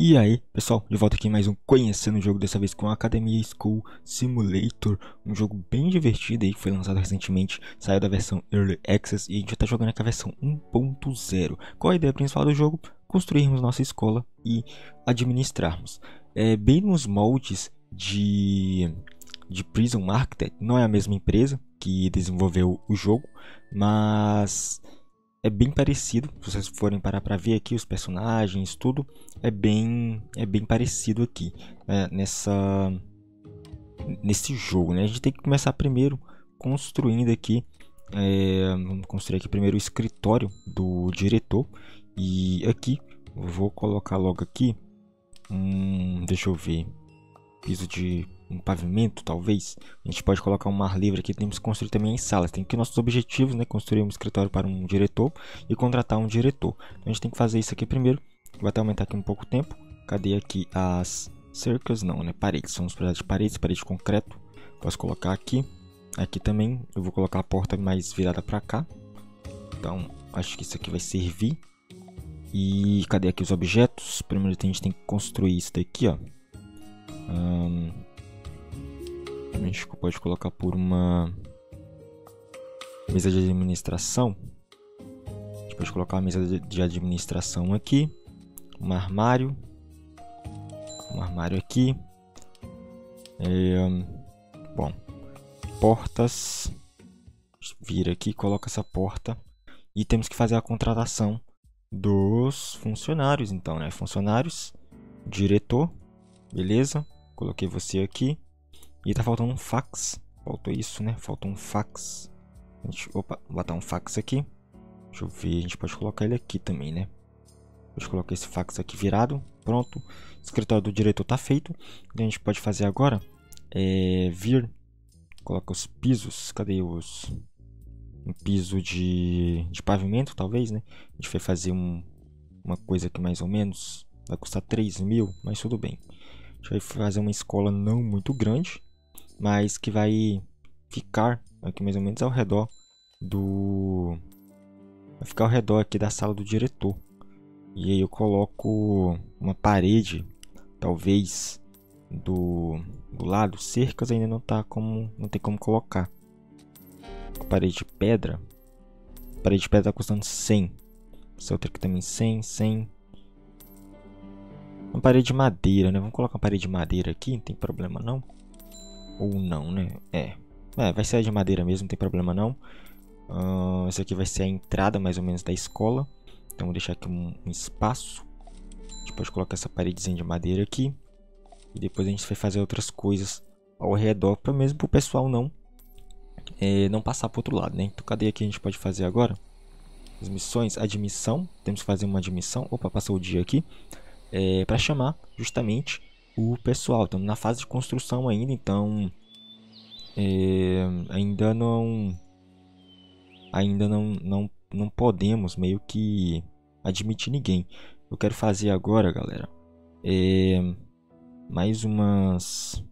E aí, pessoal, de volta aqui mais um Conhecendo o Jogo, dessa vez com a Academia School Simulator, um jogo bem divertido aí, que foi lançado recentemente, saiu da versão Early Access e a gente está jogando aqui a versão 1.0. Qual a ideia principal do jogo? Construirmos nossa escola e administrarmos. É, bem nos moldes de, de Prison Architect, não é a mesma empresa que desenvolveu o jogo, mas é bem parecido. Se vocês forem parar para ver aqui os personagens, tudo é bem é bem parecido aqui né? nessa nesse jogo, né? A gente tem que começar primeiro construindo aqui é, vamos construir aqui primeiro o escritório do diretor e aqui vou colocar logo aqui um, deixa eu ver piso de um pavimento, talvez. A gente pode colocar um mar livre aqui, temos que construir também em salas. Tem que nossos objetivos, né? Construir um escritório para um diretor e contratar um diretor. Então a gente tem que fazer isso aqui primeiro. Vou até aumentar aqui um pouco o tempo. Cadê aqui as cercas? Não, né? Paredes. Vamos precisar de paredes, parede de concreto. Posso colocar aqui. Aqui também eu vou colocar a porta mais virada para cá. Então acho que isso aqui vai servir. E cadê aqui os objetos? Primeiro a gente tem que construir isso daqui, ó. Um, a gente pode colocar por uma mesa de administração. A gente pode colocar uma mesa de administração aqui, um armário, um armário aqui. É, bom, portas. Vira aqui, coloca essa porta e temos que fazer a contratação dos funcionários, então, né? Funcionários, diretor, beleza? Coloquei você aqui. E tá faltando um fax. Faltou isso, né? Faltou um fax. A gente, opa, vou botar um fax aqui. Deixa eu ver, a gente pode colocar ele aqui também, né? Deixa eu colocar esse fax aqui virado. Pronto. O escritório do diretor tá feito. O que a gente pode fazer agora é vir. Coloca os pisos. Cadê os... Um piso de, de pavimento, talvez, né? A gente vai fazer um, uma coisa que mais ou menos vai custar 3 mil, mas tudo bem. Gente vai fazer uma escola não muito grande mas que vai ficar aqui mais ou menos ao redor do vai ficar ao redor aqui da sala do diretor. E aí eu coloco uma parede, talvez do, do lado, cercas ainda não tá como não tem como colocar. Parede de pedra. Parede de pedra tá custando 100. Essa outra aqui também 100, 100. Uma parede de madeira, né? Vamos colocar uma parede de madeira aqui, não tem problema não. Ou não, né? É. é vai ser de madeira mesmo, não tem problema não. Uh, essa aqui vai ser a entrada mais ou menos da escola. Então vou deixar aqui um, um espaço. A gente pode colocar essa paredezinha de madeira aqui. E depois a gente vai fazer outras coisas ao redor para mesmo o pessoal não é, não passar para outro lado, né? Então cadê aqui a gente pode fazer agora? As missões, admissão, temos que fazer uma admissão. Opa, passou o dia aqui. É, para chamar justamente o pessoal. Estamos na fase de construção ainda, então é, ainda não ainda não, não, não podemos meio que admitir ninguém. Eu quero fazer agora, galera, é, mais umas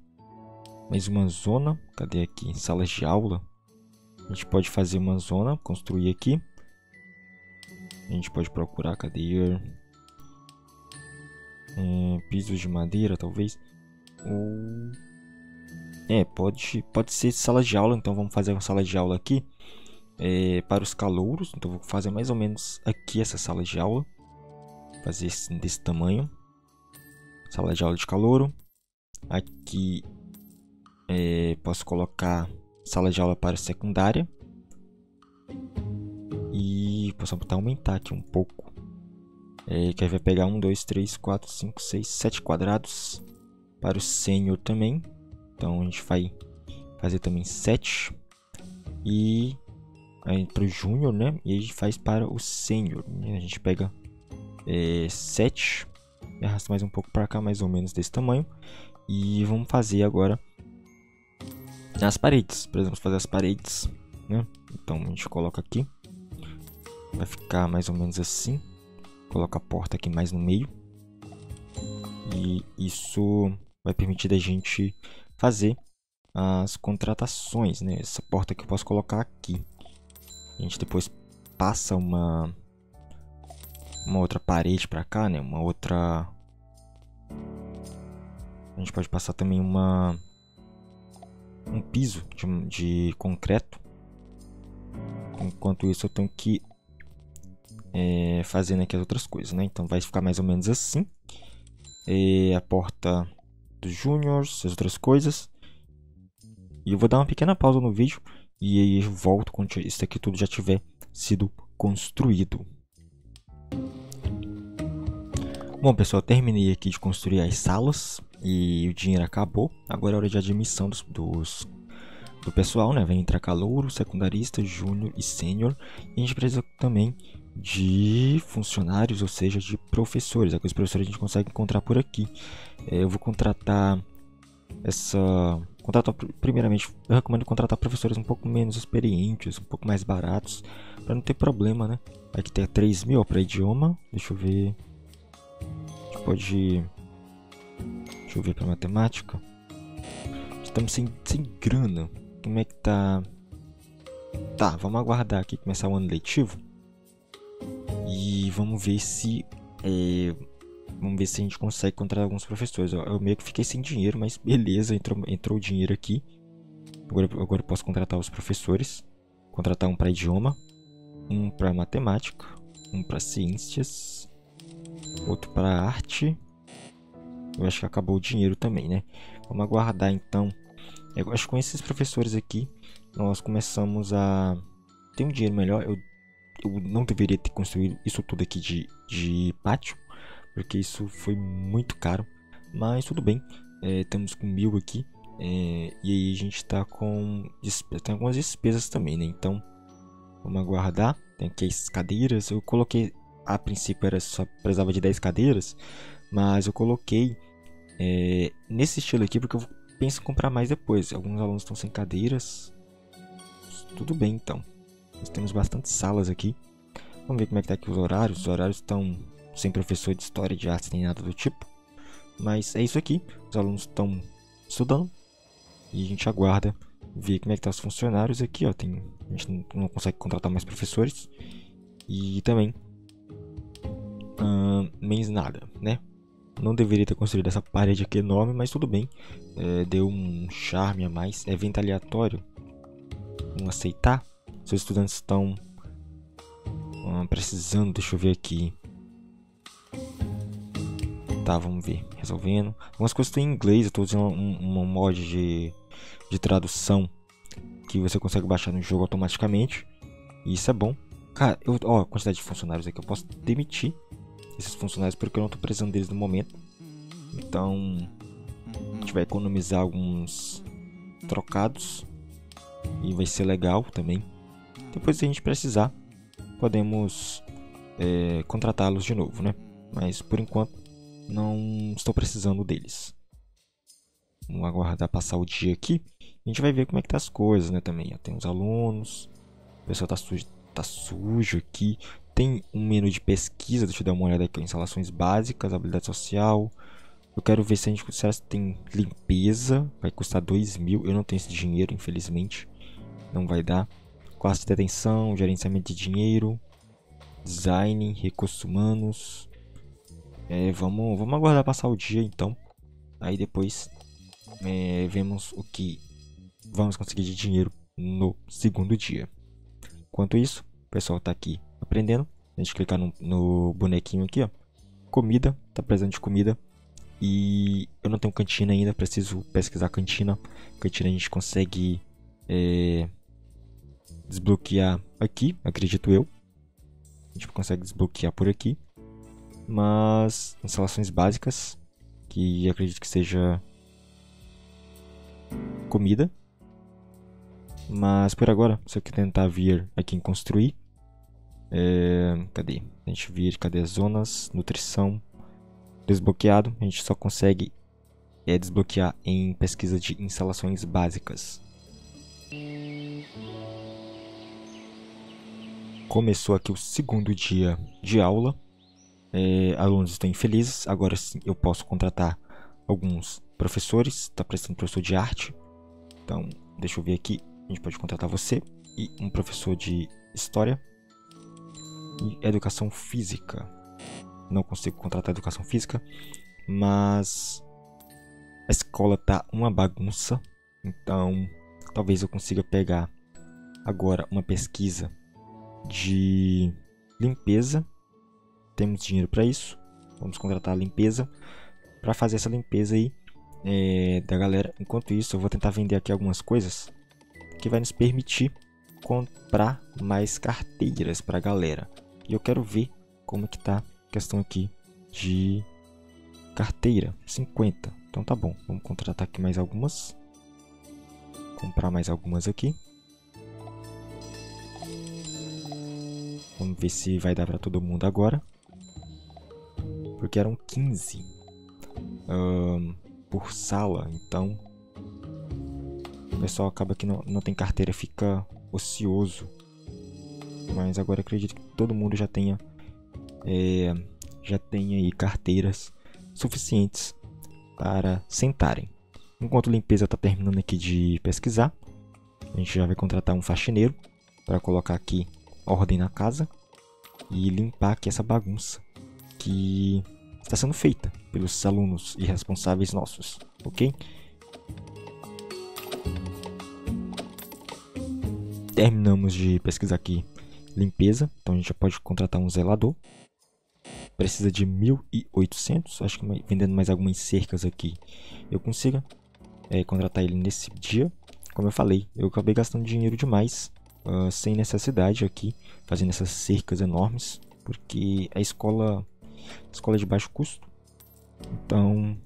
mais uma zona. Cadê aqui? Salas de aula. A gente pode fazer uma zona, construir aqui. A gente pode procurar, cadê? É, pisos de madeira, talvez. Ou... É, pode, pode ser sala de aula, então vamos fazer uma sala de aula aqui é, para os calouros. Então vou fazer mais ou menos aqui essa sala de aula. Fazer esse, desse tamanho. Sala de aula de calouro. Aqui é, posso colocar sala de aula para secundária. E posso aumentar aqui um pouco é, que aí vai pegar 1, 2, 3, 4, 5, 6, 7 quadrados para o sênior também. Então a gente vai fazer também 7. E aí para o júnior, né? E a gente faz para o sênior. A gente pega é, 7 e arrasta mais um pouco para cá, mais ou menos desse tamanho. E vamos fazer agora as paredes. Exemplo, fazer as paredes, né? Então a gente coloca aqui. Vai ficar mais ou menos assim. Coloca a porta aqui mais no meio. E isso vai permitir a gente fazer as contratações, né? Essa porta que eu posso colocar aqui. A gente depois passa uma uma outra parede para cá, né? Uma outra A gente pode passar também uma um piso de, de concreto. Enquanto isso eu tenho que é, fazendo aqui as outras coisas, né? Então vai ficar mais ou menos assim. É, a porta dos júniors, as outras coisas. E eu vou dar uma pequena pausa no vídeo e aí eu volto quando isso aqui tudo já tiver sido construído. Bom pessoal, terminei aqui de construir as salas e o dinheiro acabou. Agora é hora de admissão dos, dos do pessoal, né? Vem entrar calouro, secundarista, júnior e sênior. E a gente precisa também de funcionários, ou seja, de professores. Aqueles professores a gente consegue encontrar por aqui. É, eu vou contratar essa contratar primeiramente eu recomendo contratar professores um pouco menos experientes um pouco mais baratos para não ter problema né? Aqui tem 3 mil para idioma deixa eu ver. A gente pode deixa eu ver para matemática. Estamos sem, sem grana. Como é que tá? Tá vamos aguardar aqui começar o ano letivo e vamos ver se é, Vamos ver se a gente consegue contratar alguns professores. Eu meio que fiquei sem dinheiro, mas beleza, entrou, entrou o dinheiro aqui. Agora, agora eu posso contratar os professores. Contratar um para idioma, um para matemática, um para ciências, outro para arte. Eu acho que acabou o dinheiro também, né? Vamos aguardar então. Eu acho que com esses professores aqui, nós começamos a ter um dinheiro melhor. Eu, eu não deveria ter construído isso tudo aqui de, de pátio porque isso foi muito caro. Mas tudo bem, é, estamos com mil aqui. É, e aí a gente está com tem algumas despesas também, né? Então vamos aguardar. Tem aqui as cadeiras. Eu coloquei a princípio era só precisava de 10 cadeiras, mas eu coloquei é, nesse estilo aqui porque eu penso em comprar mais depois. Alguns alunos estão sem cadeiras. Tudo bem então. Nós temos bastante salas aqui. Vamos ver como é que tá aqui os horários. Os horários estão sem professor de história de arte nem nada do tipo. Mas é isso aqui. Os alunos estão estudando e a gente aguarda ver como é que tá os funcionários aqui, ó. Tem, a gente não consegue contratar mais professores e também uh, menos nada, né? Não deveria ter construído essa parede aqui enorme, mas tudo bem. É, deu um charme a mais. Evento aleatório. Vamos aceitar. Seus estudantes estão uh, precisando, deixa eu ver aqui. Tá, vamos ver. Resolvendo. Algumas coisas estão em inglês. Eu estou usando um, um mod de, de tradução que você consegue baixar no jogo automaticamente. E isso é bom. Cara, eu, ó, a quantidade de funcionários aqui. Eu posso demitir esses funcionários porque eu não estou precisando deles no momento. Então, a gente vai economizar alguns trocados. E vai ser legal também. Depois, se a gente precisar, podemos é, contratá-los de novo, né? Mas por enquanto não estou precisando deles. Vamos aguardar passar o dia aqui. A gente vai ver como é que tá as coisas, né, também. Tem os alunos. O pessoal tá sujo, tá sujo aqui. Tem um menu de pesquisa. Deixa eu dar uma olhada aqui. Instalações básicas, habilidade social. Eu quero ver se a gente se tem limpeza. Vai custar 2 mil. Eu não tenho esse dinheiro, infelizmente. Não vai dar. Classe de atenção, gerenciamento de dinheiro. Design, recursos humanos. É, vamos, vamos aguardar passar o dia então. Aí depois é, vemos o que vamos conseguir de dinheiro no segundo dia. Enquanto isso, o pessoal está aqui aprendendo. A gente clicar no, no bonequinho aqui, ó. Comida, tá precisando de comida. E eu não tenho cantina ainda, preciso pesquisar cantina. Cantina a gente consegue é, desbloquear aqui, acredito eu. A gente consegue desbloquear por aqui mas instalações básicas, que acredito que seja comida. Mas por agora, se eu tentar vir aqui em construir, é, cadê? A gente vir, cadê as zonas, nutrição, desbloqueado, a gente só consegue é, desbloquear em pesquisa de instalações básicas. Começou aqui o segundo dia de aula é, alunos estão infelizes. Agora sim eu posso contratar alguns professores. Está prestando professor de arte. Então, deixa eu ver aqui. A gente pode contratar você e um professor de história e educação física. Não consigo contratar educação física, mas A escola tá uma bagunça. Então, talvez eu consiga pegar agora uma pesquisa de limpeza. Temos dinheiro para isso. Vamos contratar a limpeza para fazer essa limpeza aí é, da galera. Enquanto isso, eu vou tentar vender aqui algumas coisas que vai nos permitir comprar mais carteiras para a galera. E eu quero ver como que tá a questão aqui de carteira. 50. Então tá bom. Vamos contratar aqui mais algumas. Comprar mais algumas aqui. Vamos ver se vai dar para todo mundo agora. Porque eram 15 um, por sala. Então o pessoal acaba que não, não tem carteira, fica ocioso. Mas agora acredito que todo mundo já tenha é, já tenha aí carteiras suficientes para sentarem. Enquanto a limpeza está terminando aqui de pesquisar, a gente já vai contratar um faxineiro para colocar aqui ordem na casa e limpar aqui essa bagunça que está sendo feita pelos alunos irresponsáveis nossos, ok? Terminamos de pesquisar aqui limpeza, então a gente já pode contratar um zelador. Precisa de 1.800, acho que vendendo mais algumas cercas aqui eu consiga é, contratar ele nesse dia. Como eu falei, eu acabei gastando dinheiro demais uh, sem necessidade aqui, fazendo essas cercas enormes, porque a escola, a escola é de baixo custo. Então,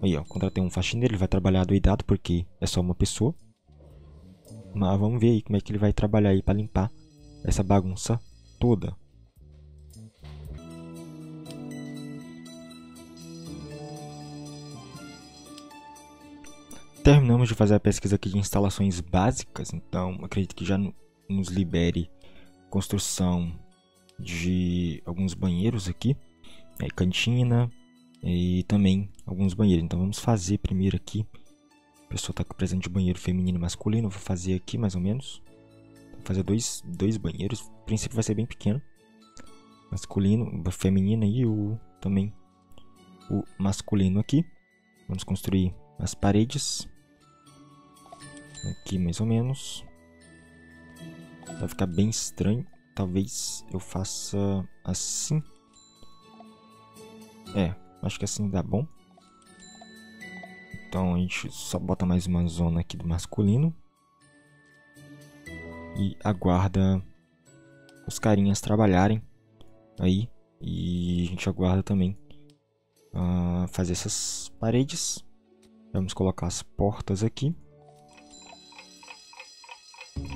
aí ó, contratei um faxineiro, ele vai trabalhar doidado porque é só uma pessoa. Mas vamos ver aí como é que ele vai trabalhar aí para limpar essa bagunça toda. Terminamos de fazer a pesquisa aqui de instalações básicas, então acredito que já nos libere construção de alguns banheiros aqui, é, cantina e também alguns banheiros. Então vamos fazer primeiro aqui pessoa está com presente de banheiro feminino e masculino. Vou fazer aqui mais ou menos. Vou fazer dois, dois banheiros. O princípio vai ser bem pequeno. Masculino, feminino e o também o masculino aqui. Vamos construir as paredes. Aqui mais ou menos. Vai ficar bem estranho. Talvez eu faça assim. É, acho que assim dá bom. Então a gente só bota mais uma zona aqui do masculino. E aguarda os carinhas trabalharem aí. E a gente aguarda também uh, fazer essas paredes. Vamos colocar as portas aqui.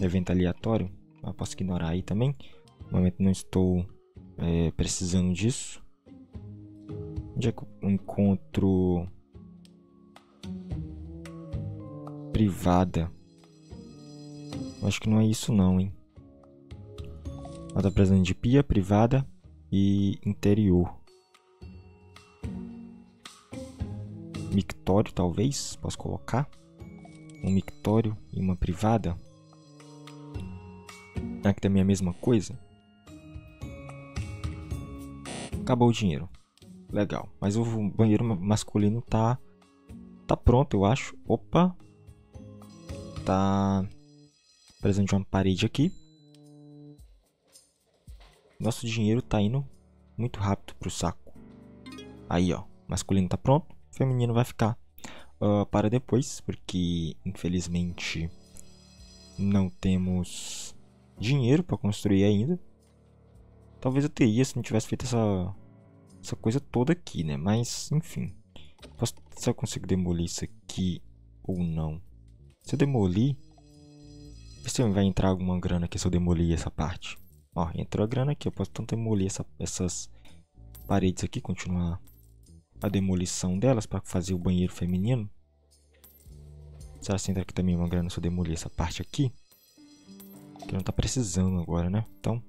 Evento aleatório. Eu posso ignorar aí também. No momento não estou é, precisando disso. Onde é que eu encontro privada. Acho que não é isso não, hein. Ela tá precisando de pia privada e interior. Mictório, talvez? Posso colocar? Um mictório e uma privada? Aqui também é a mesma coisa? Acabou o dinheiro. Legal. Mas o banheiro masculino tá... Tá pronto, eu acho. Opa, tá presente uma parede aqui. Nosso dinheiro tá indo muito rápido pro saco. Aí, ó. Masculino tá pronto. Feminino vai ficar uh, para depois. Porque, infelizmente, não temos dinheiro para construir ainda. Talvez eu teria se não tivesse feito essa, essa coisa toda aqui, né? Mas, enfim. Posso, se eu consigo demolir isso aqui ou não. Se eu demolir... Vê se vai entrar alguma grana aqui se eu demolir essa parte. Ó, entrou a grana aqui. Eu posso tanto demolir essa, essas paredes aqui. Continuar a demolição delas para fazer o banheiro feminino. Será que entra aqui também uma grana se eu demolir essa parte aqui? Que não está precisando agora, né? Então,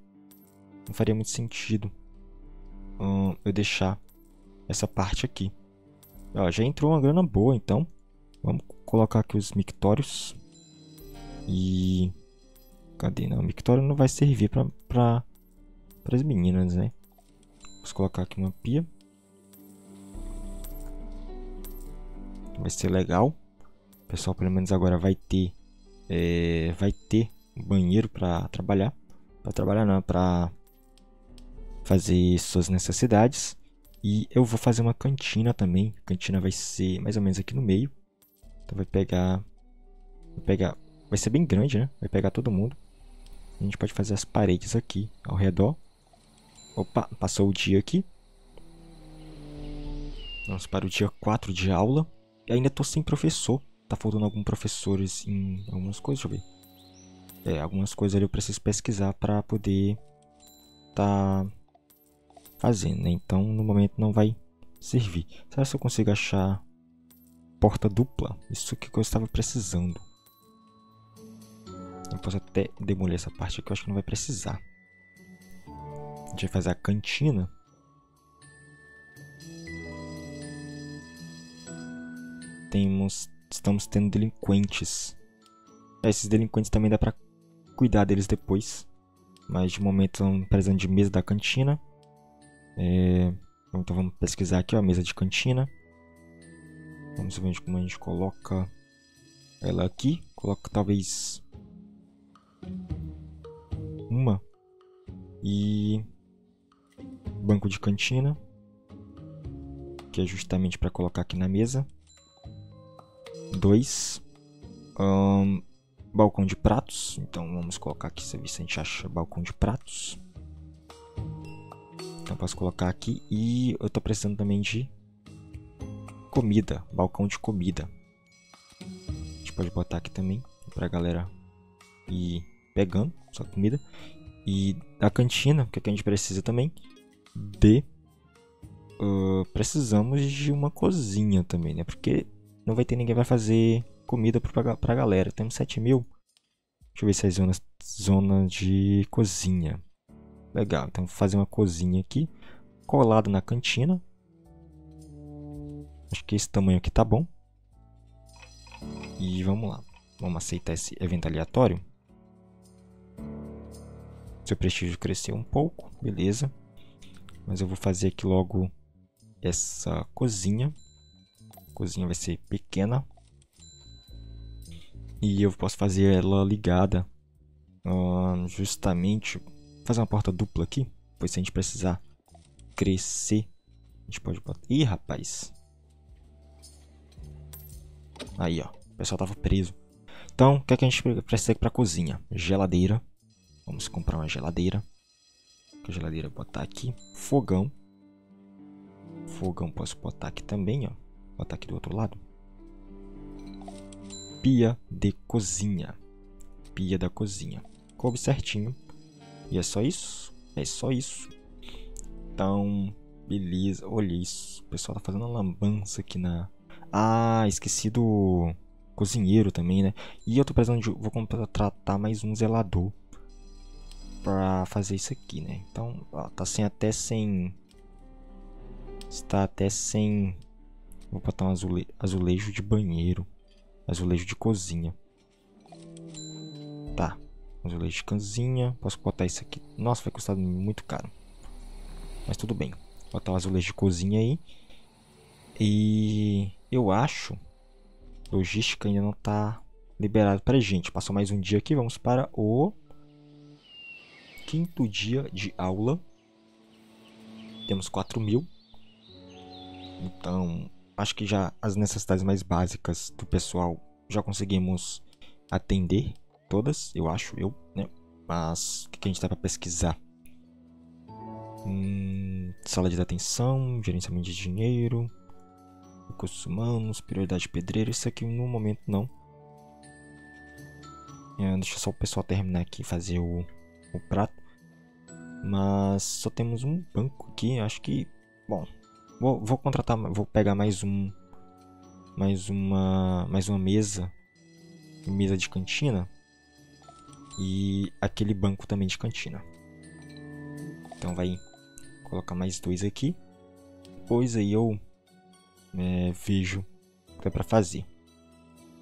não faria muito sentido hum, eu deixar essa parte aqui. Ó, já entrou uma grana boa, então. Vamos colocar aqui os mictórios. E... Cadê? Não, o mictório não vai servir para pra, as meninas, né? Vamos colocar aqui uma pia. vai ser legal. O pessoal pelo menos agora vai ter é, vai ter banheiro para trabalhar, para trabalhar não, para fazer suas necessidades. E eu vou fazer uma cantina também. A cantina vai ser mais ou menos aqui no meio. Então vai pegar vai pegar vai ser bem grande, né? Vai pegar todo mundo. A gente pode fazer as paredes aqui ao redor. Opa, passou o dia aqui. Vamos para o dia 4 de aula. E ainda estou sem professor. Tá faltando alguns professores em algumas coisas, deixa eu ver. É, algumas coisas ali eu preciso pesquisar para poder tá fazendo, né? Então, no momento não vai servir. Será que eu consigo achar porta dupla? Isso que eu estava precisando. Eu posso até demolir essa parte aqui, eu acho que não vai precisar. A gente vai fazer a cantina. Temos, estamos tendo delinquentes. É, esses delinquentes também dá pra cuidar deles depois. Mas de momento estão precisando de mesa da cantina. É, então vamos pesquisar aqui, ó, a mesa de cantina. Vamos ver como a gente coloca ela aqui. Coloca talvez uma e banco de cantina, que é justamente para colocar aqui na mesa. Dois, um, balcão de pratos. Então vamos colocar aqui, se a gente acha balcão de pratos. Então posso colocar aqui e eu estou precisando também de comida, balcão de comida. A gente pode botar aqui também para a galera ir pegando sua comida. E da cantina, que, é que a gente precisa também? De. Uh, precisamos de uma cozinha também, né? Porque não vai ter ninguém vai fazer comida pra, pra galera. Temos 7 mil. Deixa eu ver se é zona, zona de cozinha. Legal, então vou fazer uma cozinha aqui. Colado na cantina. Acho que esse tamanho aqui tá bom. E vamos lá. Vamos aceitar esse evento aleatório. Seu prestígio cresceu um pouco, beleza. Mas eu vou fazer aqui logo essa cozinha. A cozinha vai ser pequena. E eu posso fazer ela ligada uh, justamente... Fazer uma porta dupla aqui. Pois se a gente precisar crescer, a gente pode botar... Ih, rapaz. Aí, ó. O pessoal tava preso. Então, o que, é que a gente precisa para a cozinha? Geladeira. Vamos comprar uma geladeira. A geladeira botar aqui. Fogão. Fogão posso botar aqui também, ó. Botar aqui do outro lado. Pia de cozinha. Pia da cozinha. Coube certinho. E é só isso? É só isso. Então, beleza. Olha isso. O pessoal tá fazendo uma lambança aqui na... Ah, esqueci do cozinheiro também, né? E eu tô precisando de... Vou contratar mais um zelador para fazer isso aqui, né? Então, ó, tá sem até sem está até sem vou botar um azule... azulejo de banheiro, azulejo de cozinha. Tá. Azulejo de cozinha, posso botar isso aqui. Nossa, vai custar muito caro. Mas tudo bem. Vou botar um azulejo de cozinha aí. E eu acho logística ainda não tá liberado pra gente. Passou mais um dia aqui, vamos para o quinto dia de aula. Temos 4 mil. Então, acho que já as necessidades mais básicas do pessoal já conseguimos atender todas, eu acho, eu, né? Mas o que a gente dá para pesquisar? Hum, sala de atenção, gerenciamento de dinheiro, recursos humanos, prioridade de pedreiro. Isso aqui no momento não. É, deixa só o pessoal terminar aqui fazer o, o prato. Mas só temos um banco aqui. Acho que. Bom. Vou, vou contratar. Vou pegar mais um. Mais uma. Mais uma mesa. Mesa de cantina. E aquele banco também de cantina. Então vai colocar mais dois aqui. Depois aí eu é, vejo o que é para fazer.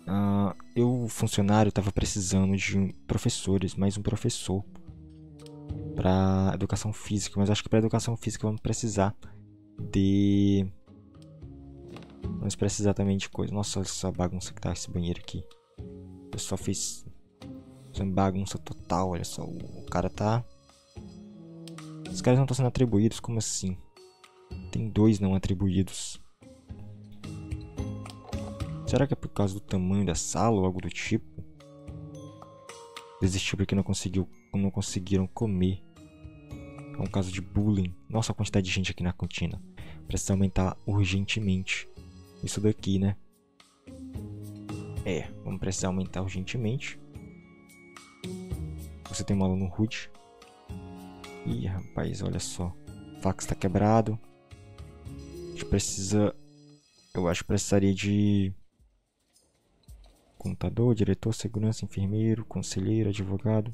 Uh, eu, funcionário, estava precisando de professores, mais um professor para educação física, mas acho que para educação física vamos precisar de Mas precisa exatamente coisa. Nossa, olha essa bagunça que tá esse banheiro aqui. O pessoal fez essa bagunça total, olha só. O cara tá... Os caras não estão sendo atribuídos, como assim? Tem dois não atribuídos. Será que é por causa do tamanho da sala ou algo do tipo? Desistiu porque não conseguiu, não conseguiram comer. É um caso de bullying. Nossa, a quantidade de gente aqui na cantina. Precisa aumentar urgentemente. Isso daqui, né? É, vamos precisar aumentar urgentemente. Você tem um aluno rude. Ih, rapaz, olha só. Fax está quebrado. A gente precisa... Eu acho que precisaria de... Contador, diretor, segurança, enfermeiro, conselheiro, advogado.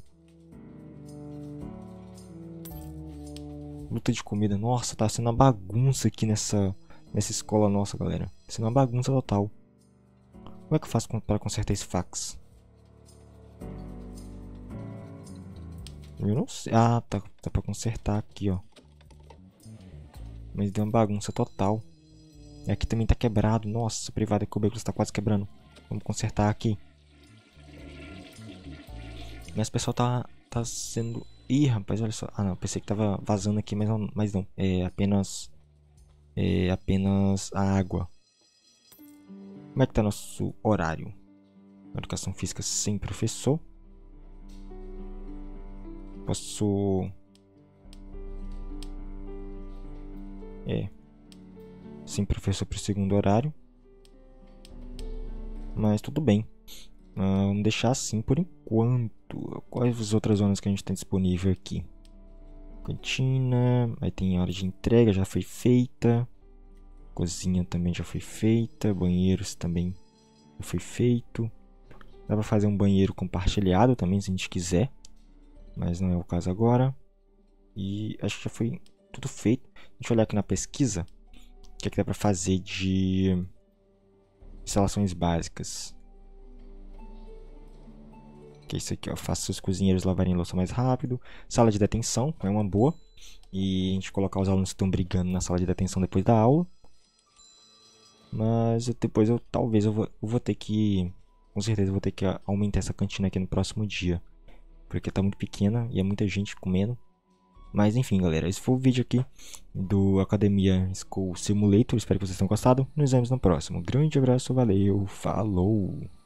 Luta de comida. Nossa, tá sendo uma bagunça aqui nessa, nessa escola nossa, galera. Tá sendo uma bagunça total. Como é que eu faço para consertar esse fax? Eu não sei. Ah, tá, tá pra consertar aqui, ó. Mas deu uma bagunça total. E aqui também tá quebrado. Nossa, privada que o está quase quebrando. Vamos consertar aqui. Mas o pessoal tá, tá sendo Ih, rapaz, olha só. Ah, não. Pensei que tava vazando aqui, mas não. Mas não. É apenas... É apenas a água. Como é que tá nosso horário? Educação física sem professor. Posso... É. Sem professor pro segundo horário. Mas tudo bem. Uh, vamos deixar assim por enquanto. Quais as outras zonas que a gente tem disponível aqui? Cantina, aí tem hora de entrega, já foi feita. Cozinha também já foi feita. Banheiros também já foi feito. Dá pra fazer um banheiro compartilhado também, se a gente quiser. Mas não é o caso agora. E acho que já foi tudo feito. Deixa eu olhar aqui na pesquisa. O que, é que dá pra fazer de instalações básicas que é isso aqui, ó. Faça os cozinheiros lavarem louça mais rápido. Sala de detenção, é uma boa. E a gente colocar os alunos que estão brigando na sala de detenção depois da aula. Mas depois eu talvez eu vou, eu vou ter que. Com certeza eu vou ter que aumentar essa cantina aqui no próximo dia. Porque tá muito pequena e é muita gente comendo. Mas enfim, galera, esse foi o vídeo aqui do Academia School Simulator. Espero que vocês tenham gostado. Nos vemos no próximo. Grande abraço, valeu, falou!